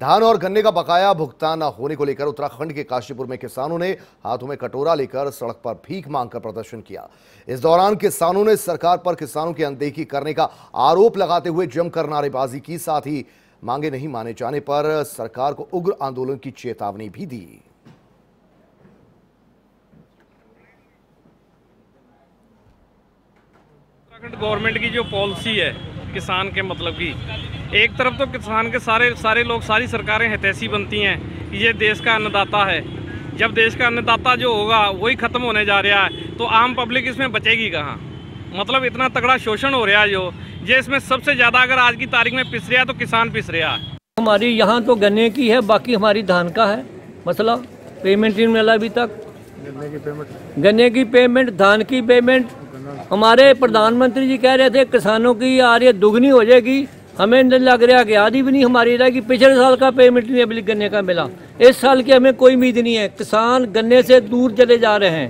دھان اور گنے کا بقایا بھگتان نہ ہونے کو لے کر اتراکھنڈ کے کاشی پور میں کسانوں نے ہاتھوں میں کٹورا لے کر سڑک پر بھیک مانگ کر پردرشن کیا۔ اس دوران کسانوں نے سرکار پر کسانوں کی اندیکی کرنے کا آروپ لگاتے ہوئے جم کر نعرے بازی کی۔ ساتھ ہی مانگے نہیں مانے جانے پر سرکار کو اگر آندولن کی چیتاونی بھی دی۔ گورنمنٹ کی جو پالیسی ہے کسان کے مطلب کی ایک طرف تو کسان کے سارے سارے لوگ ساری سرکاریں ہتیسی بنتی ہیں کہ یہ دیش کا انداتا ہے۔ جب دیش کا انداتا جو ہوگا، وہی ختم ہونے جا رہا ہے، تو عام پبلک اس میں بچے گی کہاں؟ مطلب اتنا تگڑا شوشن ہو رہا ہے جو یہ اس میں سب سے زیادہ اگر آج کی تاریخ میں پس رہا تو کسان پس رہا ہے۔ ہماری یہاں تو گنے کی ہے، باقی ہماری دھان کا ہے۔ مسئلہ پیمنٹ ہی ملا ابھی تک۔ گنے کی پیمنٹ دھان کی پیمنٹ ہمارے پردھان منتری جی کہہ رہے تھے، کسانوں کی آ رہی دگنی ہو جائے گی۔ ہمیں اندر لگ رہا کہ آدھی بھی نہیں، ہماری رہا کہ پچھلے سال کا پیمنٹ نہیں ابھی گنے کا ملا۔ اس سال کی ہمیں کوئی امید نہیں ہے۔ کسان گنے سے دور چلے جا رہے ہیں۔